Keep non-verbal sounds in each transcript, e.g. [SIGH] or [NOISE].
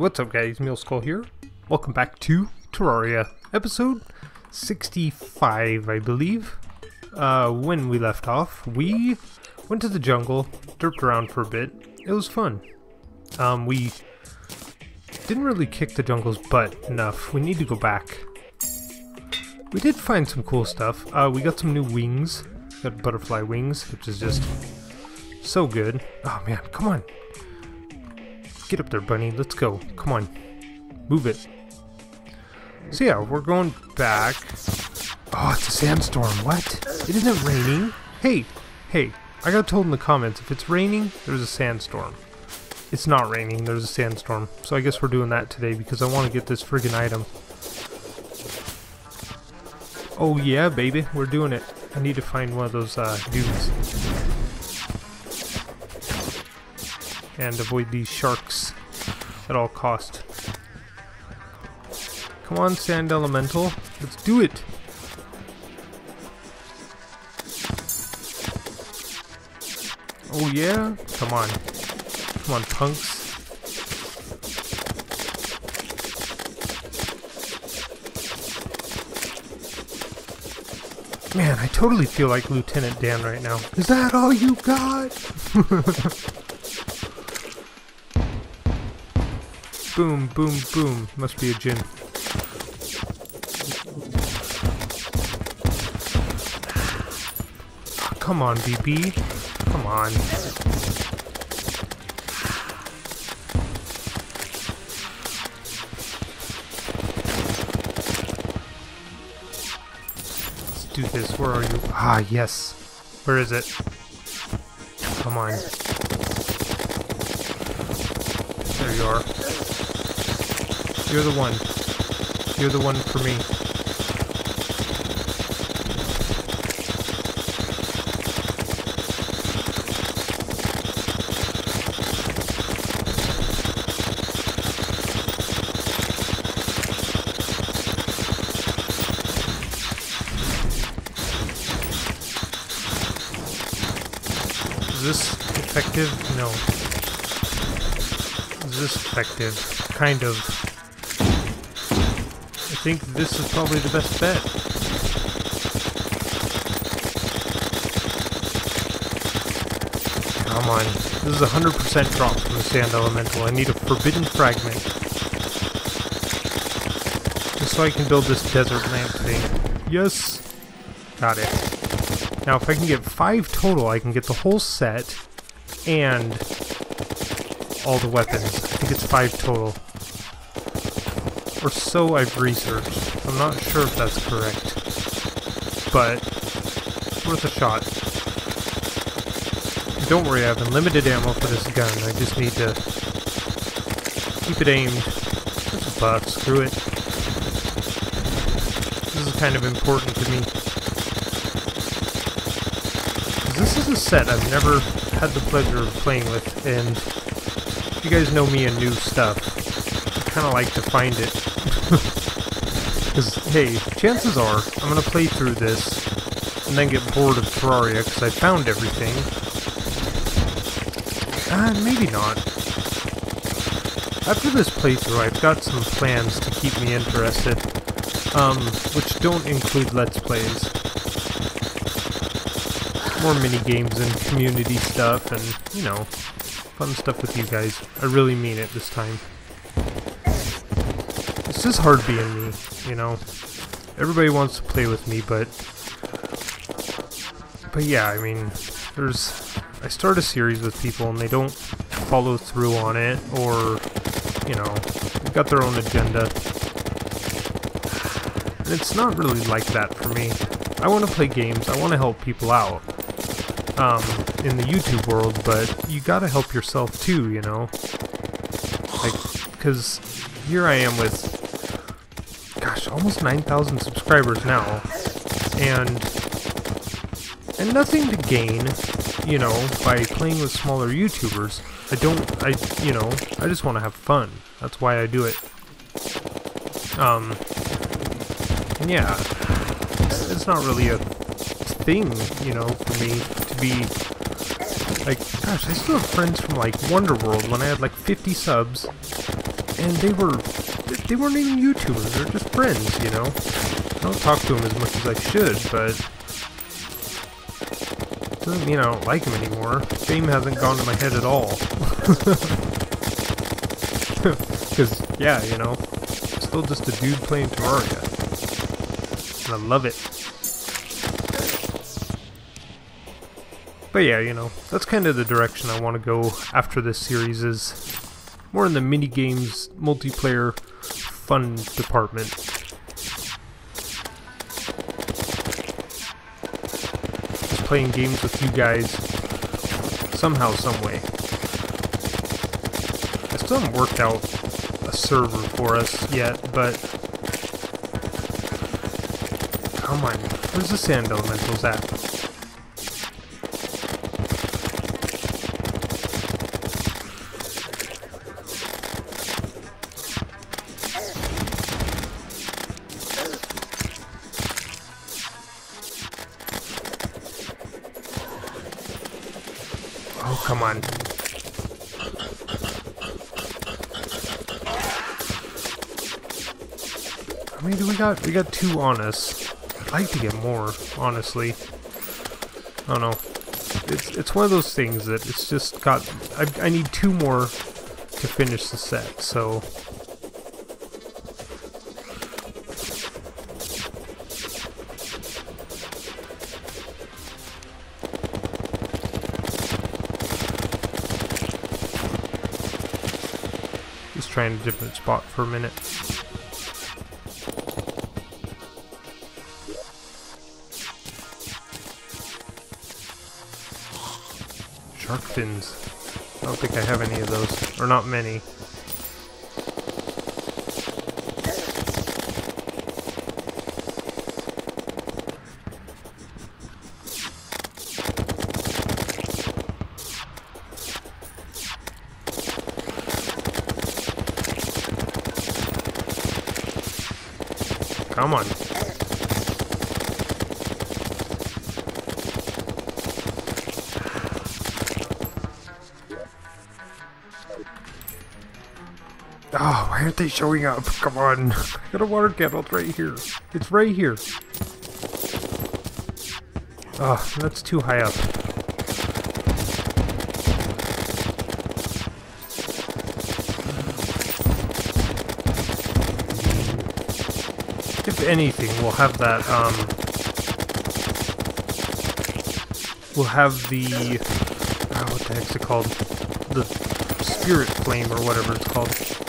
What's up guys? Skull here. Welcome back to Terraria, episode 65, I believe. Uh, when we left off, we went to the jungle, derped around for a bit. It was fun. Um, we didn't really kick the jungle's butt enough. We need to go back. We did find some cool stuff. Uh, we got some new wings. Got butterfly wings, which is just so good. Oh man, come on. Get up there, bunny. Let's go. Come on. Move it. So yeah, we're going back. Oh, it's a sandstorm. What? It isn't raining. Hey, hey, I got told in the comments, if it's raining, there's a sandstorm. It's not raining, there's a sandstorm. So I guess we're doing that today because I want to get this friggin' item. Oh yeah, baby, we're doing it. I need to find one of those uh, dudes. And avoid these sharks at all cost. Come on, Sand Elemental. Let's do it! Oh yeah? Come on. Come on, punks. Man, I totally feel like Lieutenant Dan right now. Is that all you got? [LAUGHS] Boom, boom, boom. Must be a Jinn. come on, BB. Come on. Let's do this. Where are you? Ah, yes. Where is it? Come on. There you are. You're the one. You're the one for me. Is this effective? No. Is this effective? Kind of think this is probably the best bet. Come on. This is a 100% drop from the Sand Elemental. I need a Forbidden Fragment. Just so I can build this desert lamp thing. Yes! Got it. Now if I can get 5 total, I can get the whole set and all the weapons. I think it's 5 total. Or so I've researched. I'm not sure if that's correct. But, worth a shot. Don't worry, I have unlimited ammo for this gun. I just need to keep it aimed. That's a buff, screw it. This is kind of important to me. This is a set I've never had the pleasure of playing with, and you guys know me and new stuff. Kind of like to find it [LAUGHS] because, hey, chances are I'm going to play through this and then get bored of Terraria because I found everything. Uh, maybe not. After this playthrough, I've got some plans to keep me interested, um, which don't include Let's Plays. More mini-games and community stuff and, you know, fun stuff with you guys. I really mean it this time. It's just hard being me, you know. Everybody wants to play with me, but... But yeah, I mean, there's... I start a series with people and they don't follow through on it, or, you know, they've got their own agenda. And it's not really like that for me. I want to play games, I want to help people out. Um, in the YouTube world, but you gotta help yourself too, you know? Like, because here I am with gosh, almost 9,000 subscribers now. And and nothing to gain, you know, by playing with smaller YouTubers. I don't, I, you know, I just want to have fun. That's why I do it. Um, and yeah, it's not really a thing, you know, for me to be, like, gosh, I still have friends from, like, Wonderworld when I had, like, 50 subs, and they were they weren't even YouTubers. They're just friends, you know. I don't talk to them as much as I should, but doesn't mean I don't like them anymore. Fame hasn't gone to my head at all. [LAUGHS] Because yeah, you know, I'm still just a dude playing Terraria, and I love it. But yeah, you know, that's kind of the direction I want to go after this series is more in the mini games multiplayer fun department. Just playing games with you guys somehow, some way. I still haven't worked out a server for us yet, but come on, where's the sand elementals at? Come on. How many do we got? We got two on us. I'd like to get more, honestly. I don't know. It's it's one of those things that it's just got... I, I need two more to finish the set, so... trying a different spot for a minute. Shark fins. I don't think I have any of those. Or not many. Showing up? Come on. I got a water candle. It's right here. It's right here. Oh, that's too high up. if anything, we'll have that, um... We'll have the... Oh, what the heck's it called? The spirit flame, or whatever it's called.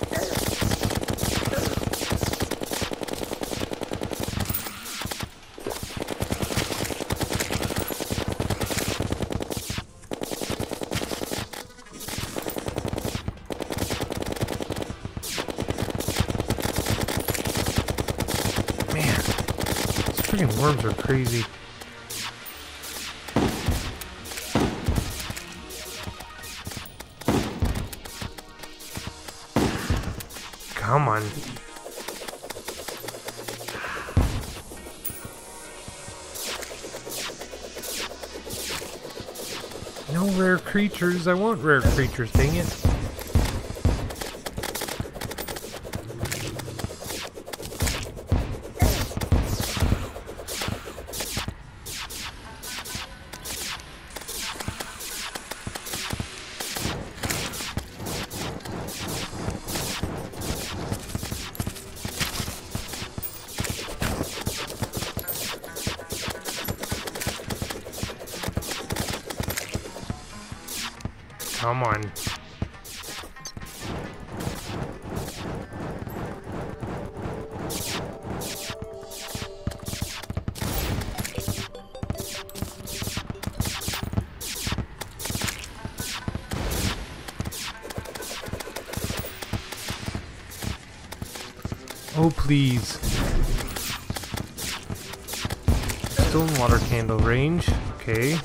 Creatures. I want rare creatures, dang it. On. Oh, please. Stone water candle range. Okay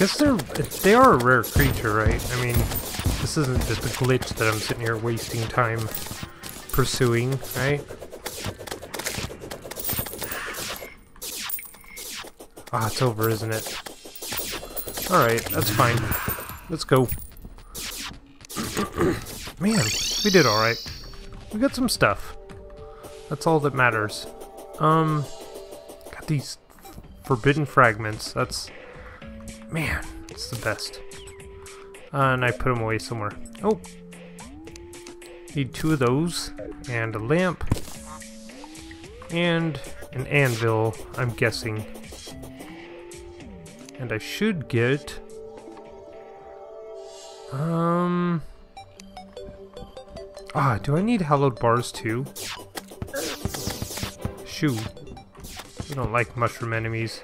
guess they're they are a rare creature, right? I mean, this isn't just a glitch that I'm sitting here wasting time pursuing, right? Ah, it's over, isn't it? Alright, that's fine. Let's go. [CLEARS THROAT] Man, we did alright. We got some stuff. That's all that matters. Um, got these forbidden fragments. That's, man, it's the best. Uh, and I put them away somewhere. Oh, need two of those, and a lamp, and an anvil, I'm guessing. And I should get... Um... Ah, do I need hallowed bars too? Shoo. We don't like mushroom enemies.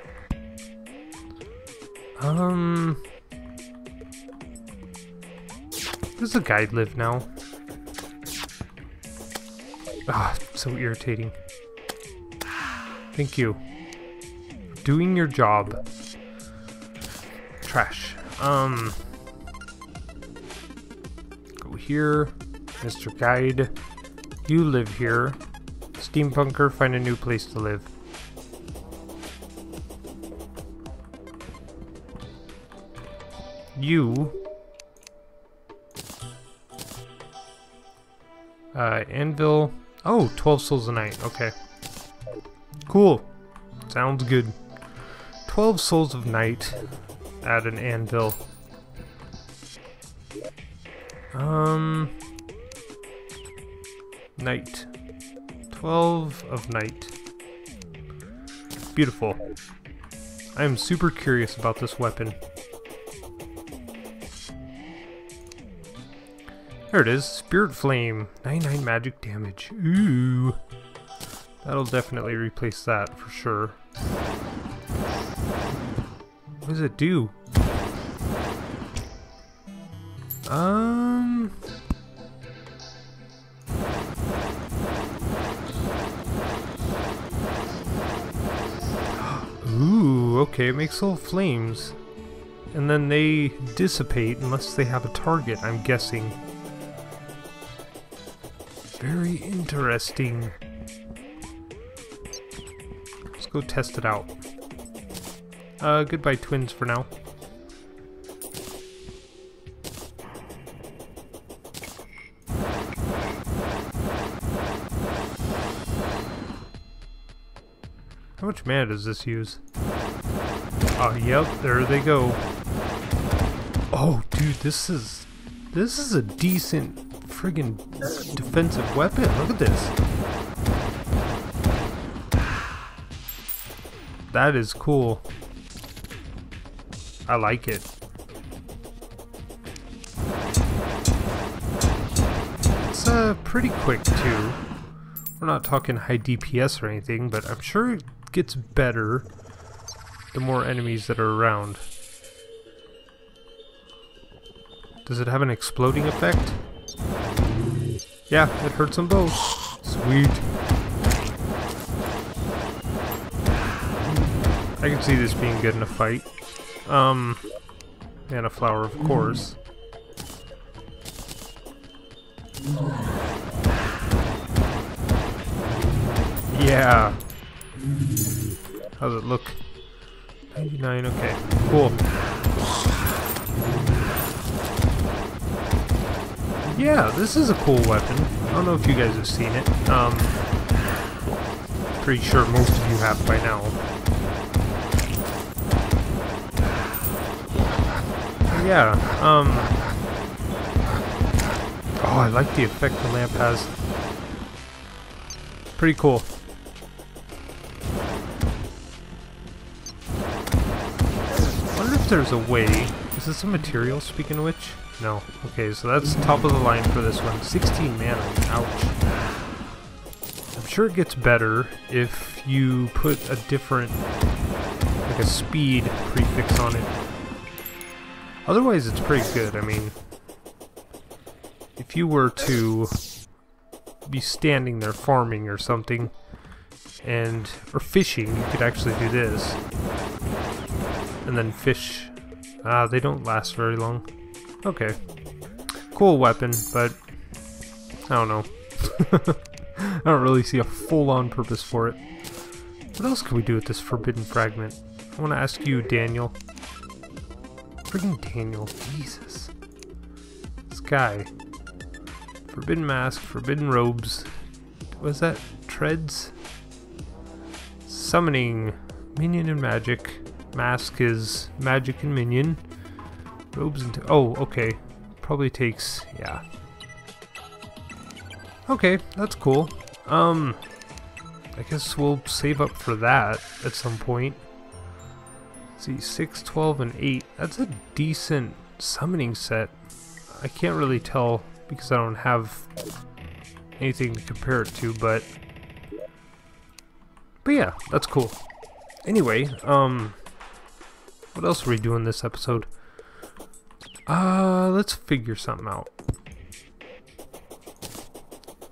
Um... Does the guide live now? Ah, so irritating. Thank you. Doing your job. Trash. Um... Go here. Mr. Guide. You live here. Steampunker, find a new place to live. You. Uh, Anvil. Oh, 12 souls a night. Okay. Cool. Sounds good. 12 souls of night at an anvil. Um... Night. 12 of night. Beautiful. I am super curious about this weapon. There it is. Spirit Flame. 99 magic damage. Ooh. That'll definitely replace that for sure. What does it do? Um... [GASPS] Ooh, okay, it makes little flames. And then they dissipate unless they have a target, I'm guessing. Very interesting. Let's go test it out. Uh, goodbye twins for now. How much mana does this use? Oh, yep, there they go. Oh, dude, this is... This is a decent friggin' defensive weapon. Look at this. That is cool. I like it. It's uh, pretty quick too. We're not talking high DPS or anything, but I'm sure it gets better the more enemies that are around. Does it have an exploding effect? Yeah, it hurts them both. Sweet. I can see this being good in a fight. Um, and a flower, of course. Yeah. How's it look? 99, okay. Cool. Yeah, this is a cool weapon. I don't know if you guys have seen it. Um, pretty sure most of you have by now. yeah, um... Oh, I like the effect the lamp has. Pretty cool. I wonder if there's a way... Is this a material, speaking of which? No. Okay, so that's top of the line for this one. 16 mana. Ouch. I'm sure it gets better if you put a different, like a speed prefix on it. Otherwise, it's pretty good. I mean, if you were to be standing there farming or something, and or fishing, you could actually do this, and then fish. Ah, they don't last very long. Okay. Cool weapon, but I don't know. [LAUGHS] I don't really see a full-on purpose for it. What else can we do with this forbidden fragment? I want to ask you, Daniel. Friggin' Daniel, Jesus. This guy. Forbidden mask, forbidden robes. Was that treads? Summoning, minion and magic. Mask is magic and minion. Robes and oh, okay. Probably takes yeah. Okay, that's cool. Um, I guess we'll save up for that at some point. Let's see, 6, 12, and 8. That's a decent summoning set. I can't really tell because I don't have anything to compare it to, but... But yeah, that's cool. Anyway, um... What else are we doing this episode? Uh, let's figure something out.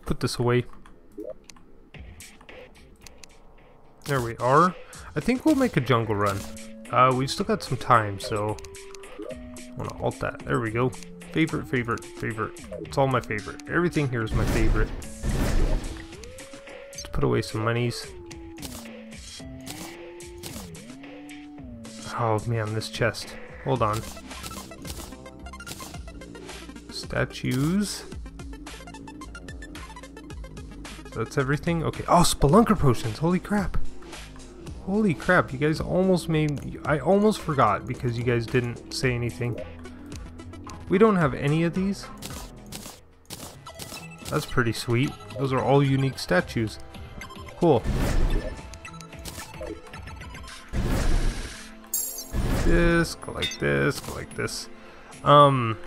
Put this away. There we are. I think we'll make a jungle run. Uh, we've still got some time, so... I want to alt that. There we go. Favorite, favorite, favorite. It's all my favorite. Everything here is my favorite. Let's put away some monies. Oh man, this chest. Hold on. Statues. So that's everything? Okay. Oh, Spelunker potions! Holy crap! Holy crap, you guys almost made... I almost forgot because you guys didn't say anything. We don't have any of these. That's pretty sweet. Those are all unique statues. Cool. This, go like this, go like this. Um,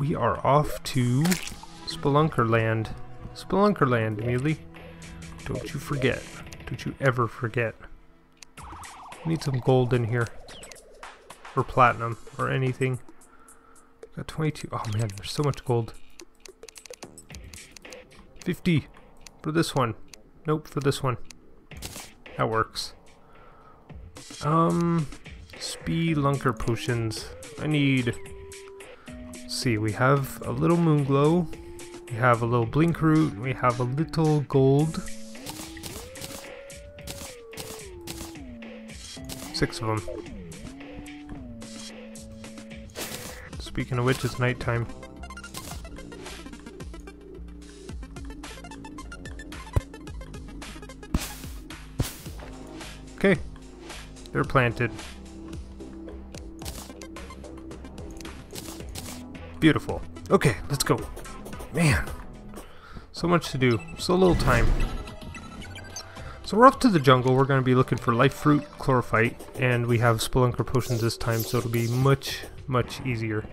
we are off to Spelunker Land. Spelunker Land, Amelie. Don't you forget. Don't you ever forget. Need some gold in here. Or platinum, or anything. Got 22. Oh man, there's so much gold. 50 for this one. Nope, for this one. That works. Um, Spelunker potions. I need. See, we have a little moonglow. We have a little blinkroot. We have a little gold. Six of them. Speaking of which, it's nighttime. Okay. They're planted. Beautiful. Okay, let's go. Man. So much to do. So little time. So we're off to the jungle. We're going to be looking for life fruit, chlorophyte, and we have spelunker potions this time, so it'll be much, much easier.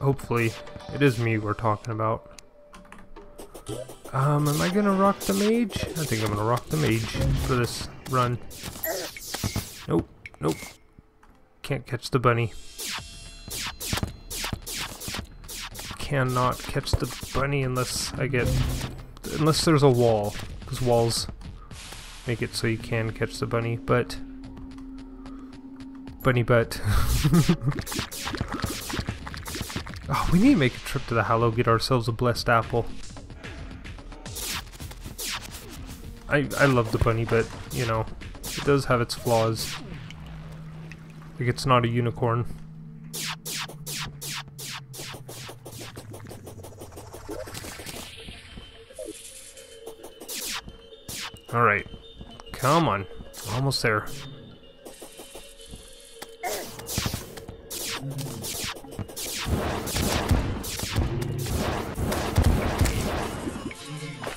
Hopefully. It is me we're talking about. Um, am I going to rock the mage? I think I'm going to rock the mage for this run. Nope, nope. Can't catch the bunny. Cannot catch the bunny unless I get unless there's a wall, because walls make it so you can catch the bunny, but... Bunny butt. [LAUGHS] oh, we need to make a trip to the Hallow, get ourselves a blessed apple. I, I love the bunny, but, you know, it does have its flaws. Like, it's not a unicorn. Alright. Come on. Almost there.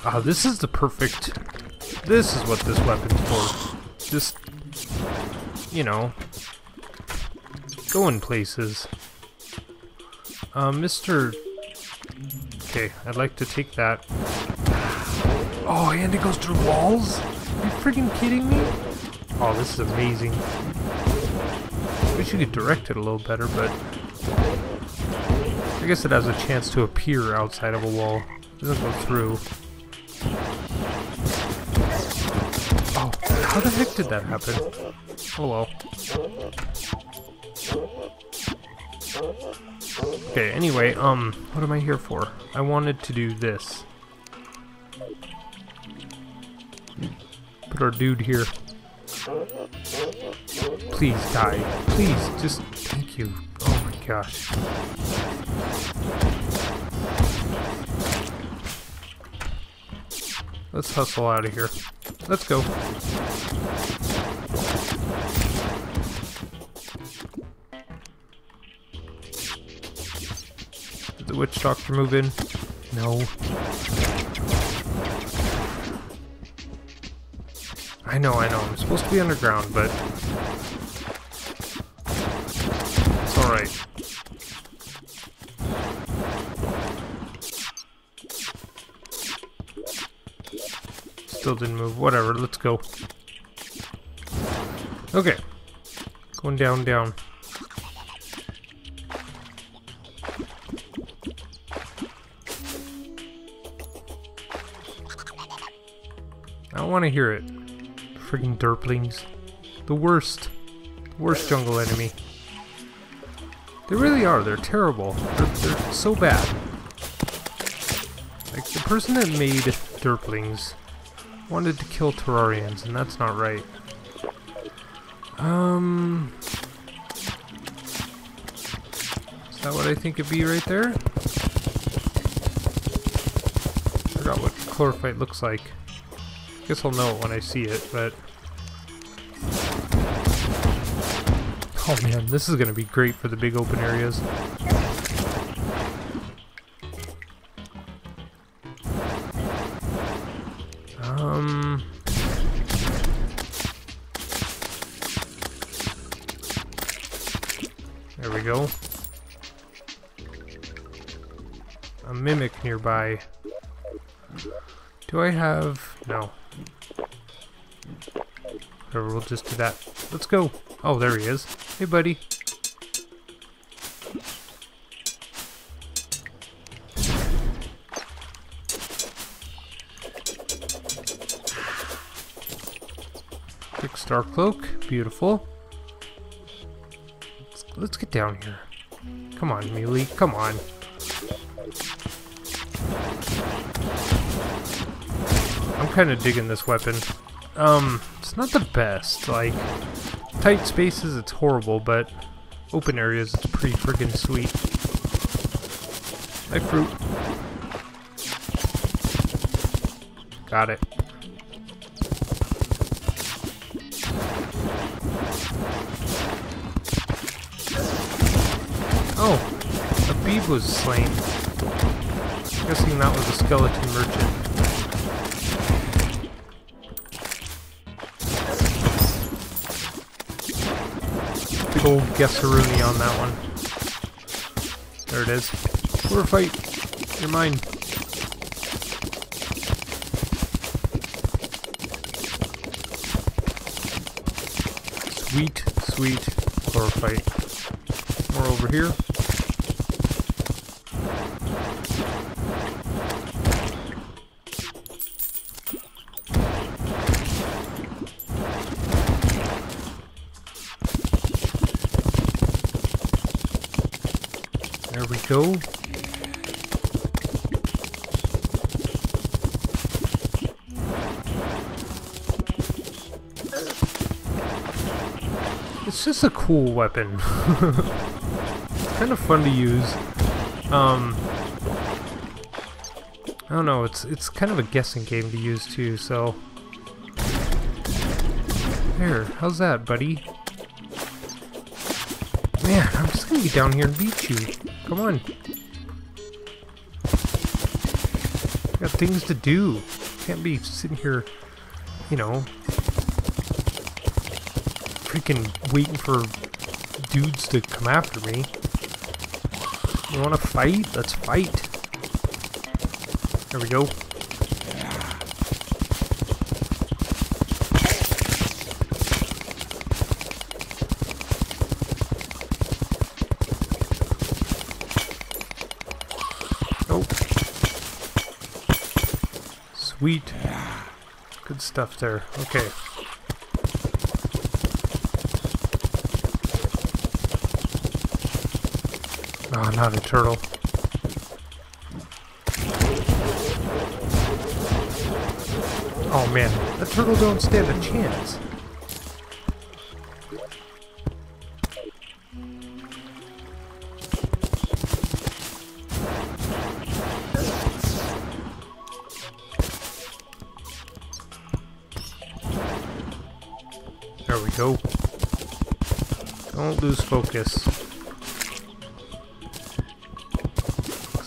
Ah, this is the perfect... This is what this weapon's for. Just, you know, going places. Uh, Mr... Okay, I'd like to take that. Oh, and it goes through walls? Are you freaking kidding me? Oh, this is amazing. Wish you could direct it a little better, but... I guess it has a chance to appear outside of a wall. It doesn't go through. Oh, how the heck did that happen? Oh well. Okay, anyway, um, what am I here for? I wanted to do this. Our dude here. Please die. Please, just thank you. Oh my gosh. Let's hustle out of here. Let's go. Did the witch doctor move in? No. I know, I know. I'm supposed to be underground, but... It's alright. Still didn't move. Whatever, let's go. Okay. Going down, down. I don't want to hear it. Freaking derplings. The worst. Worst jungle enemy. They really are. They're terrible. They're, they're so bad. Like, the person that made derplings wanted to kill Terrarians, and that's not right. Um... Is that what I think it'd be right there? Forgot what chlorophyte looks like. I guess I'll know it when I see it, but... Oh man, this is gonna be great for the big open areas. Um... There we go. A mimic nearby. Do I have... No. We'll just do that. Let's go. Oh, there he is. Hey, buddy. Big star cloak. Beautiful. Let's, let's get down here. Come on, Mealy. Come on. I'm kind of digging this weapon. Um, not the best. Like, tight spaces, it's horrible, but open areas, it's pretty friggin' sweet. Hi, fruit. Got it. Oh, a bee was slain. Guessing that was a skeleton merchant. Big old on that one. There it is. We're fight. You're mine. Sweet, sweet chlorophyte. More over here. It's just a cool weapon. [LAUGHS] kind of fun to use. Um, I don't know, it's it's kind of a guessing game to use too, so... There, how's that, buddy? Man, I'm just gonna get down here and beat you. Come on. Got things to do. Can't be sitting here, you know, freaking waiting for dudes to come after me. You wanna fight? Let's fight. There we go. Sweet. Good stuff there. Okay. Oh, not a turtle. Oh man, the turtle don't stand a chance. There we go. Don't lose focus.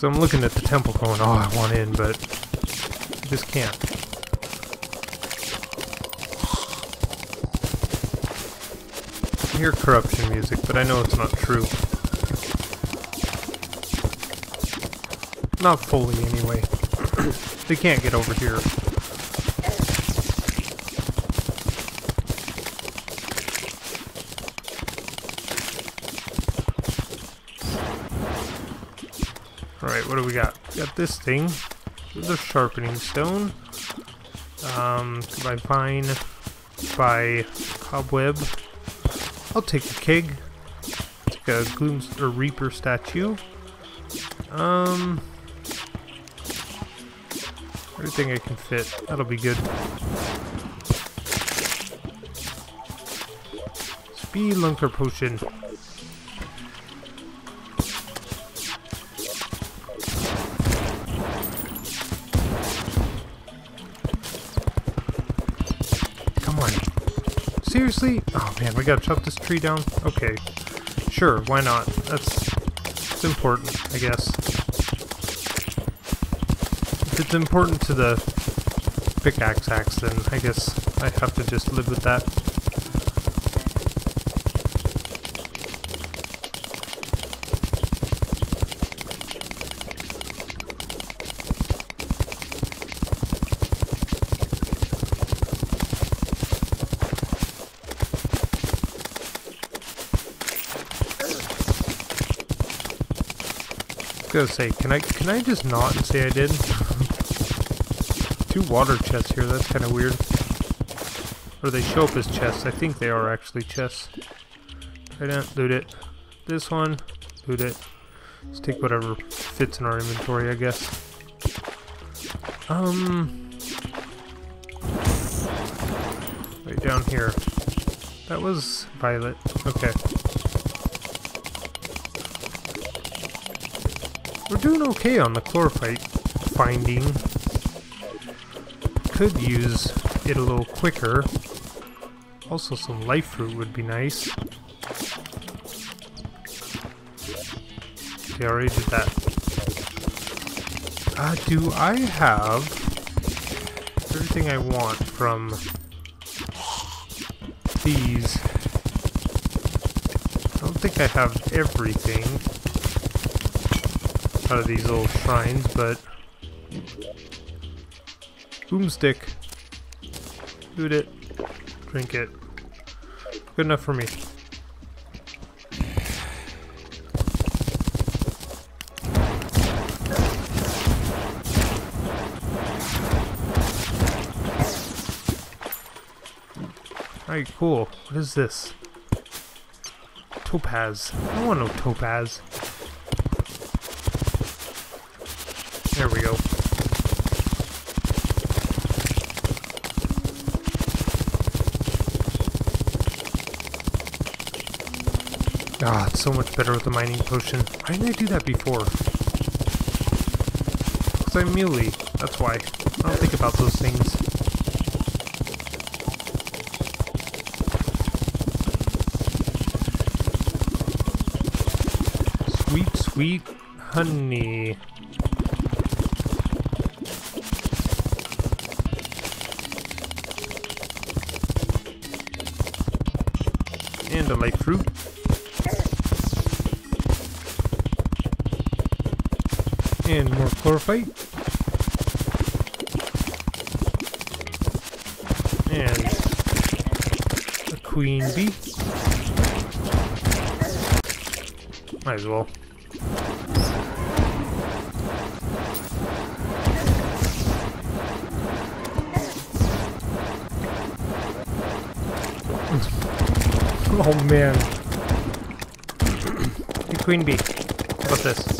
Because I'm looking at the temple going, oh, I want in, but I just can't. I hear corruption music, but I know it's not true. Not fully, anyway. [CLEARS THROAT] they can't get over here. What do we got? We got this thing. The sharpening stone. Um, by vine, by cobweb. I'll take a keg. Take a gloom or reaper statue. Um, everything I can fit. That'll be good. Spelunker potion. Seriously? Oh man, we gotta chop this tree down? Okay. Sure, why not? That's, that's important, I guess. If it's important to the pickaxe axe, then I guess I have to just live with that. Gonna say, can I can I just not and say I did? Two water chests here, that's kind of weird. Or they show up as chests. I think they are actually chests. Trident, loot it. This one, loot it. Let's take whatever fits in our inventory, I guess. Um... Right down here. That was violet. Okay. Doing okay on the chlorophyte finding. Could use it a little quicker. Also some life fruit would be nice. Okay, I already did that. Uh, do I have everything I want from these? I don't think I have everything out of these little shrines, but... Boomstick. Loot it. Drink it. Good enough for me. Alright, cool. What is this? Topaz. I don't want no topaz. There we go. Ah, it's so much better with the mining potion. Why didn't I do that before? Because I'm muley. That's why. I don't think about those things. Sweet, sweet honey. Chlorophyte. And a queen bee. Might as well. Oh man. [CLEARS THROAT] hey, queen bee. About this?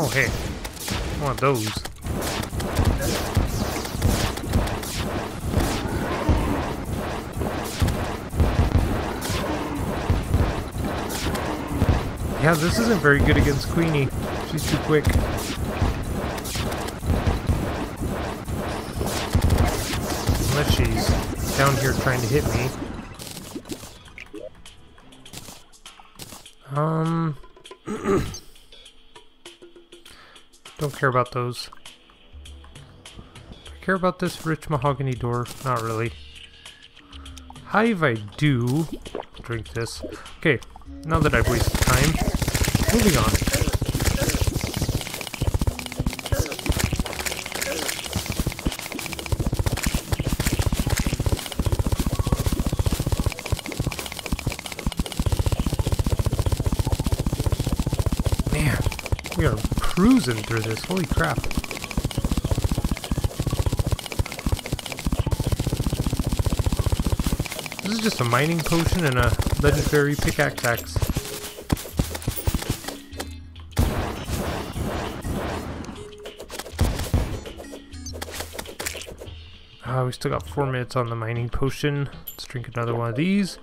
Oh hey. I want those. Yeah, this isn't very good against Queenie. She's too quick. Unless she's down here trying to hit me. Care about those. Do I care about this rich mahogany door? Not really. How if I do. Drink this. Okay, now that I've wasted time, moving on. Man, we are through this. Holy crap. This is just a mining potion and a legendary pickaxe axe. Uh, we still got four minutes on the mining potion. Let's drink another one of these.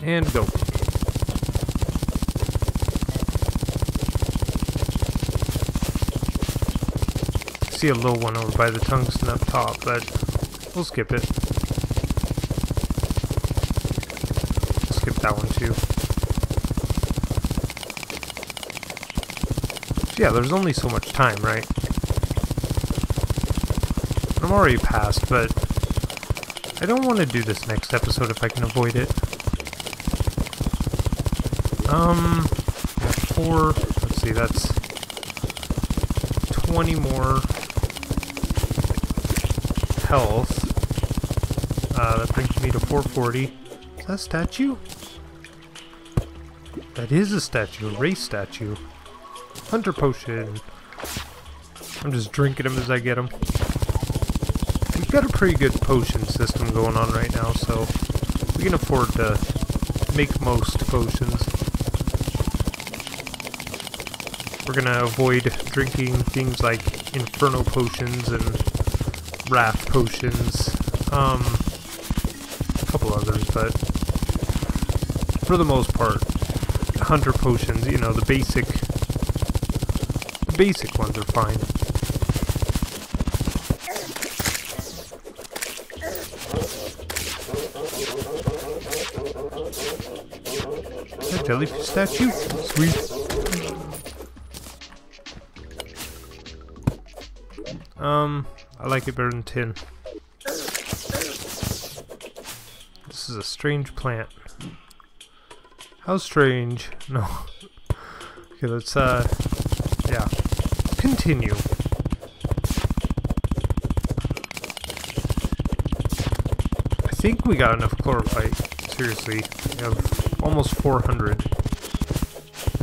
And go. See a little one over by the tungsten up top, but we'll skip it. Skip that one too. So yeah, there's only so much time, right? I'm already past, but I don't want to do this next episode if I can avoid it. Um, four, let's see, that's 20 more health. Uh, that brings me to 440. Is that a statue? That is a statue, a race statue. Hunter potion. I'm just drinking them as I get them. We've got a pretty good potion system going on right now, so we can afford to make most potions. We're gonna avoid drinking things like inferno potions and wrath potions, um, a couple others, but for the most part, hunter potions, you know, the basic, the basic ones are fine. Jellyfish statue? Sweet. Like it better than tin. This is a strange plant. How strange. No. [LAUGHS] okay, let's, uh, yeah. Continue. I think we got enough chlorophyte. Seriously. We have almost 400.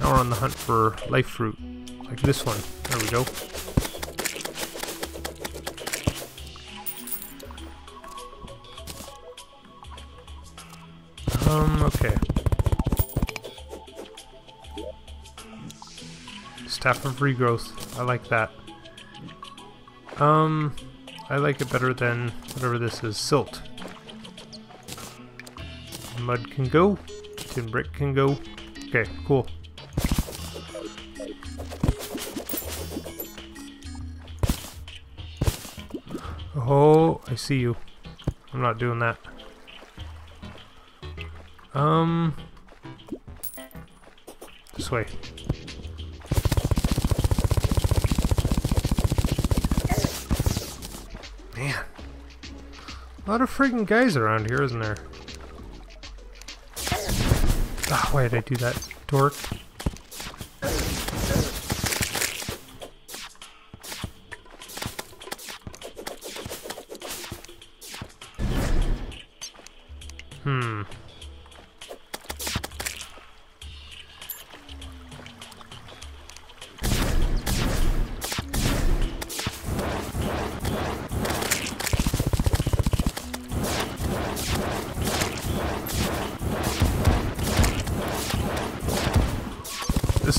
Now we're on the hunt for life fruit. Like this one. There we go. Um, okay. Staff of Regrowth. I like that. Um, I like it better than whatever this is. Silt. Mud can go. Tin brick can go. Okay, cool. Oh, I see you. I'm not doing that. Um, this way. Man, a lot of friggin' guys around here, isn't there? Ah, why did I do that, dork?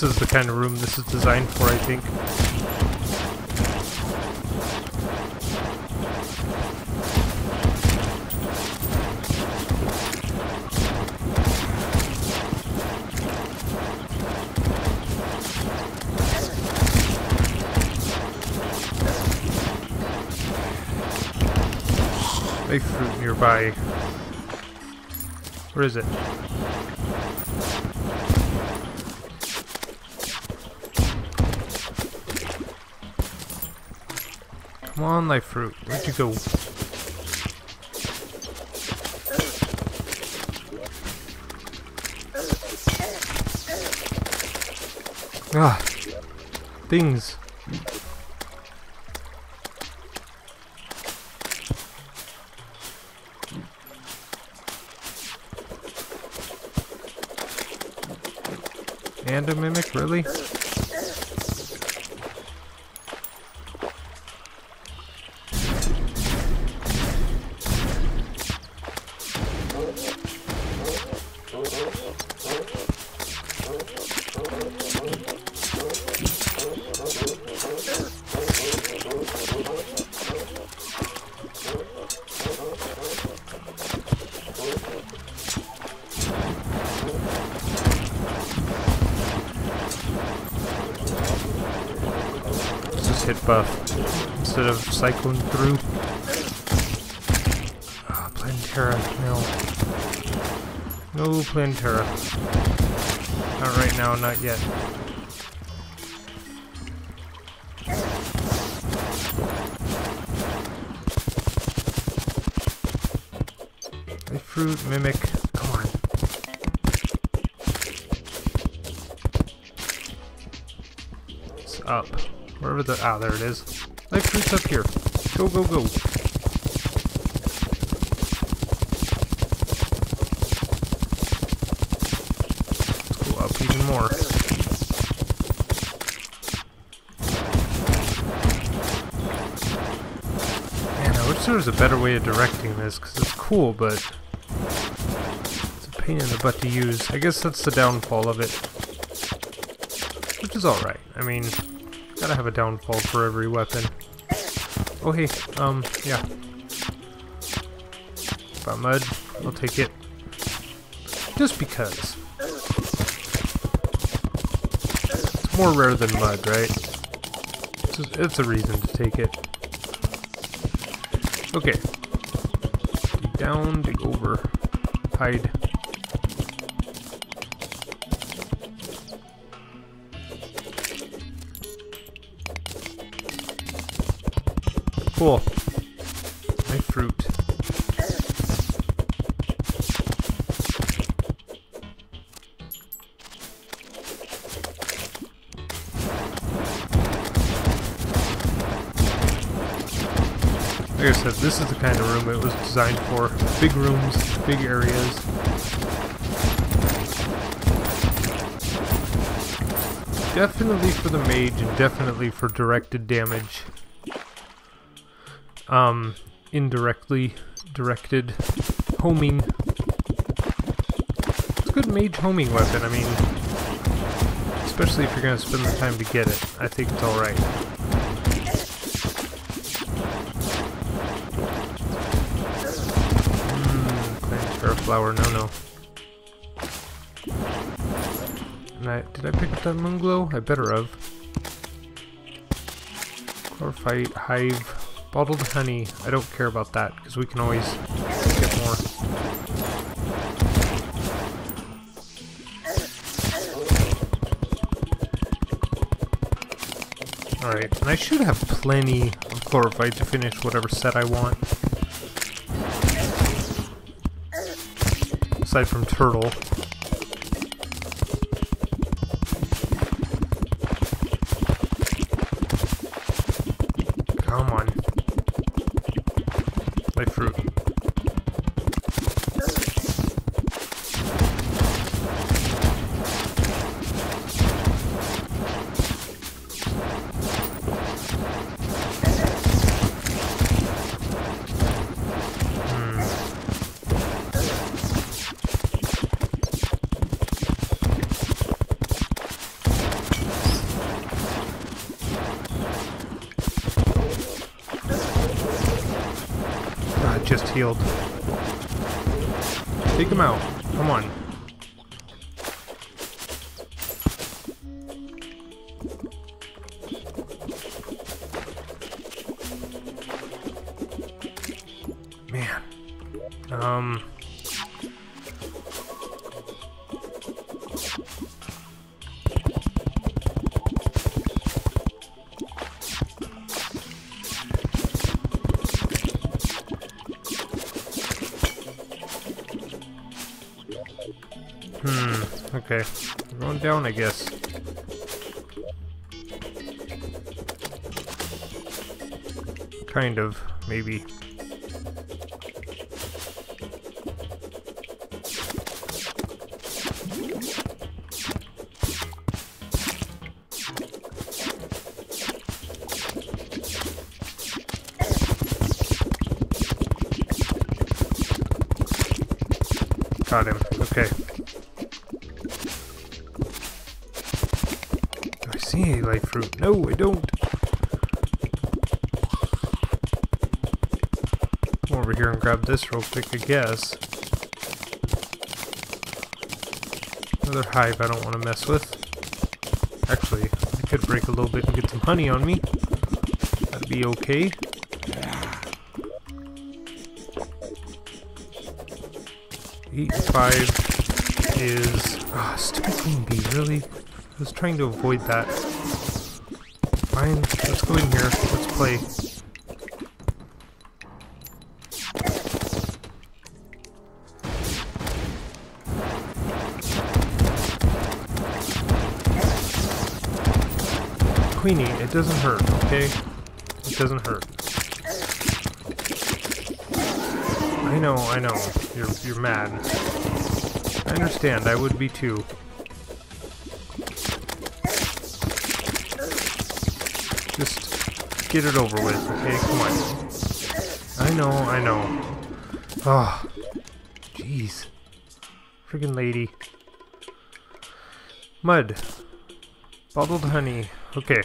this is the kind of room this is designed for, I think. A fruit nearby. Where is it? Come on, life fruit. Where'd you go? Ah, things. Buff instead of cycling through. Ah, oh, Plantera, no. No Plantera. Not right now, not yet. fruit, mimic, Wherever the... Ah, there it is. Life fruit's up here. Go, go, go. Let's go up even more. Man, I wish there was a better way of directing this, because it's cool, but... It's a pain in the butt to use. I guess that's the downfall of it. Which is alright. I mean, Gotta have a downfall for every weapon. Oh hey, um, yeah. About mud, I'll take it. Just because. It's more rare than mud, right? It's a, it's a reason to take it. Okay. Down, dig over, hide. Cool. My fruit. Like I said, this is the kind of room it was designed for. Big rooms, big areas. Definitely for the mage and definitely for directed damage um, indirectly directed homing. It's a good mage homing weapon, I mean, especially if you're going to spend the time to get it. I think it's alright. Mmm, flower, no no. I, did I pick up that moonglow? I better have. Chlorophyte, hive, Bottled honey, I don't care about that, because we can always get more. Alright, and I should have plenty of chlorophyte to finish whatever set I want. Aside from turtle. Just down, I guess. Kind of, maybe. Got him. Okay. Any life fruit? No, I don't. Come over here and grab this real quick, I guess. Another hive I don't want to mess with. Actually, I could break a little bit and get some honey on me. That'd be okay. Eight five is ah stupid queen bee. Really, I was trying to avoid that. Fine, let's go in here. Let's play. Queenie, it doesn't hurt, okay? It doesn't hurt. I know, I know. You're you're mad. I understand, I would be too. Get it over with, okay? Come on. I know, I know. Ah. Oh, jeez. Friggin' lady. Mud. Bottled honey. Okay.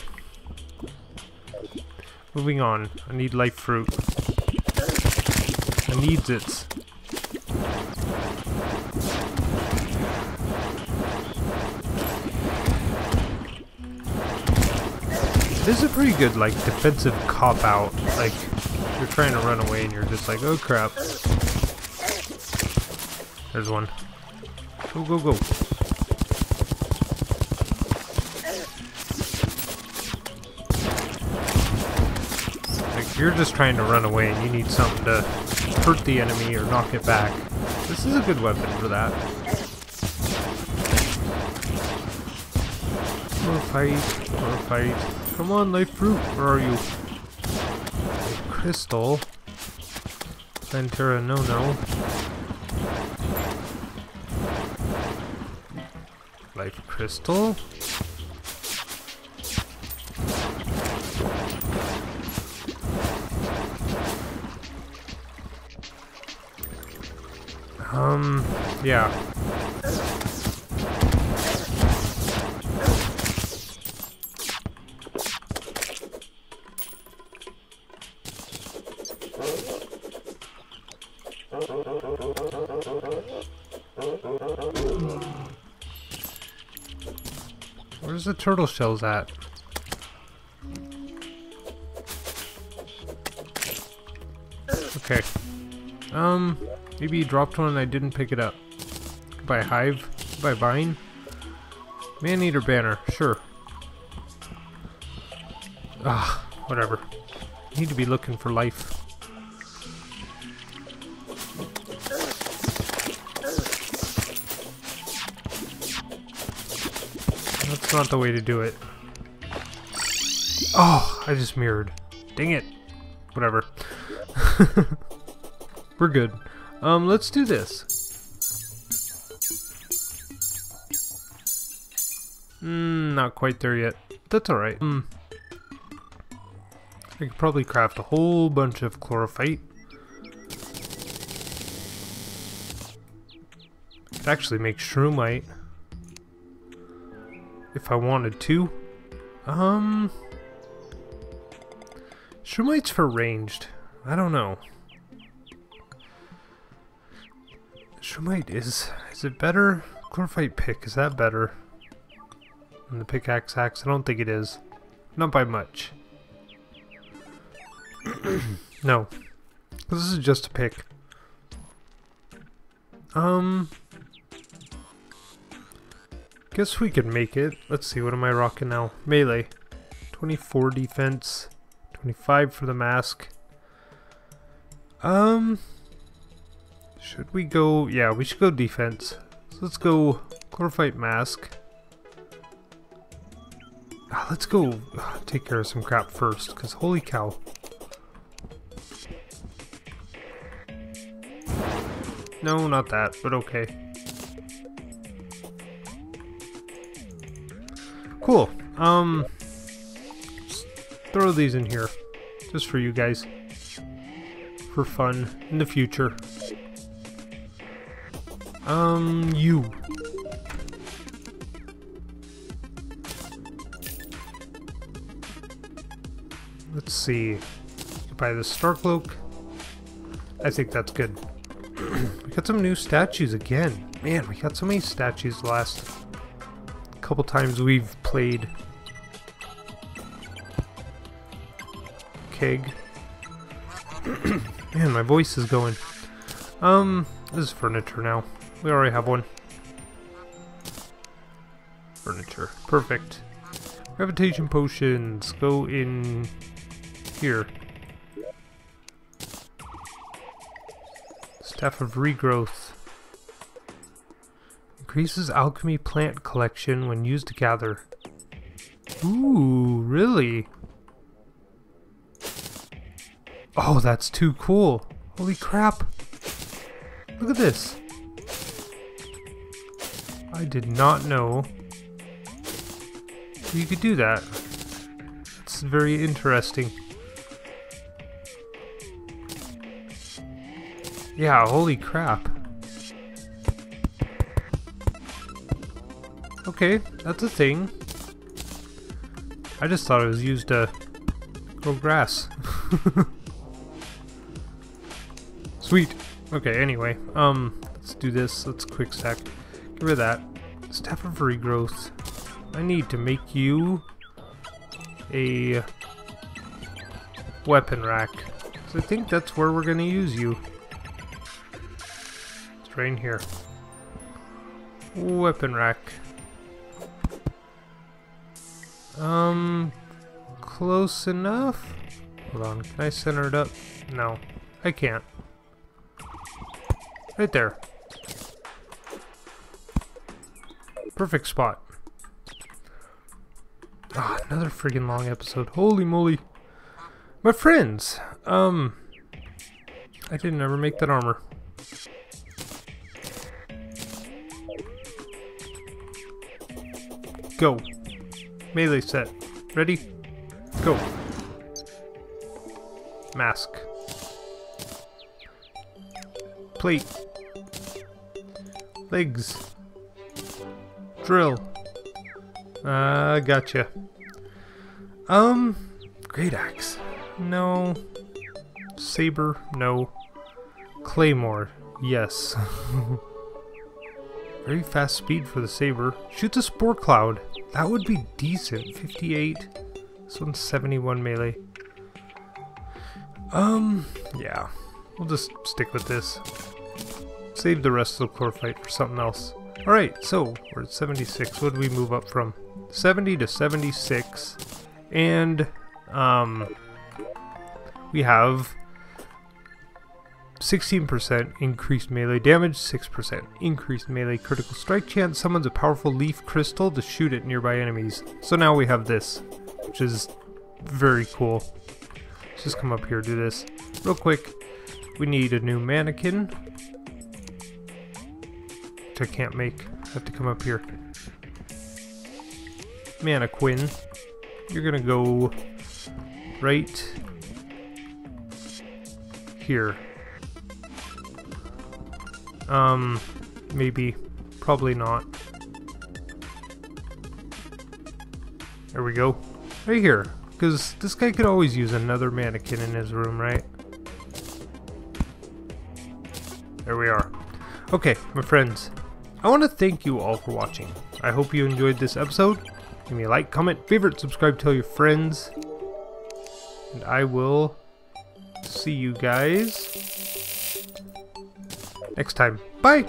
Moving on. I need life fruit. I needs it. This is a pretty good, like, defensive cop-out. Like, you're trying to run away and you're just like, oh crap. There's one. Go, go, go. Like, you're just trying to run away and you need something to hurt the enemy or knock it back. This is a good weapon for that. Or fight, or fight. Come on, life fruit. Where are you? Crystal. Plantera, no, no. Life crystal. Um, yeah. Turtle shells at? Okay. Um, maybe you dropped one and I didn't pick it up. By Hive? By Vine? Man-eater banner, sure. Ah, whatever. Need to be looking for life. Not the way to do it. Oh, I just mirrored. Dang it. Whatever. [LAUGHS] We're good. Um, let's do this. Mm, not quite there yet. That's alright. Mm. I could probably craft a whole bunch of chlorophyte. Could actually make shroomite if I wanted to. Um, Shroomites for ranged. I don't know. Shroomite is is it better? Chlorophyte pick is that better? Than the pickaxe axe? I don't think it is. Not by much. [CLEARS THROAT] no. This is just a pick. Um, guess we could make it. Let's see, what am I rocking now? Melee. 24 defense, 25 for the mask. Um, should we go? Yeah, we should go defense. So let's go chlorophyte mask. Ah, let's go ah, take care of some crap first, because holy cow. No, not that, but okay. Cool. Um, throw these in here, just for you guys, for fun in the future. Um, you. Let's see. Buy the star cloak. I think that's good. [CLEARS THROAT] we got some new statues again. Man, we got so many statues last couple times we've played. Keg. [CLEARS THROAT] Man, my voice is going. Um, this is furniture now. We already have one. Furniture. Perfect. Gravitation potions. Go in here. Staff of Regrowth. Increases alchemy plant collection when used to gather. Ooh, really? Oh, that's too cool. Holy crap. Look at this. I did not know you could do that. It's very interesting. Yeah, holy crap. Okay, that's a thing. I just thought it was used to grow grass. [LAUGHS] Sweet. Okay, anyway, um, let's do this. Let's quick stack. Get rid of that. Staff of regrowth. I need to make you a weapon rack. So I think that's where we're going to use you. It's right in here. Weapon rack. Um, close enough? Hold on, can I center it up? No, I can't. Right there. Perfect spot. Ah, another friggin' long episode. Holy moly. My friends, um, I didn't ever make that armor. Go. Melee set. Ready? Go. Mask. Plate. Legs. Drill. Uh, gotcha. Um, Great Axe. No. Saber. No. Claymore. Yes. [LAUGHS] Very fast speed for the Saber. Shoots a Spore Cloud. That would be decent. 58. This one's 71 melee. Um, yeah. We'll just stick with this. Save the rest of the chlorophyte for something else. Alright, so we're at 76. What did we move up from? 70 to 76. And, um, we have 16% increased melee damage, 6% increased melee critical strike chance, summons a powerful leaf crystal to shoot at nearby enemies. So now we have this, which is very cool. Let's just come up here do this. Real quick, we need a new mannequin. Which I can't make. I have to come up here. Mannequin. You're gonna go right here. Um, maybe. Probably not. There we go. Right here. Because this guy could always use another mannequin in his room, right? There we are. Okay, my friends. I want to thank you all for watching. I hope you enjoyed this episode. Give me a like, comment, favorite, subscribe, tell your friends. And I will see you guys next time. Bye!